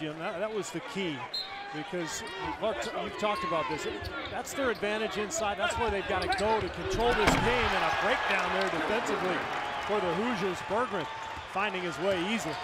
Jim. That, that was the key because you've, you've talked about this. That's their advantage inside. That's where they've got to go to control this game and a breakdown there defensively for the Hoosiers. Berggren finding his way easily.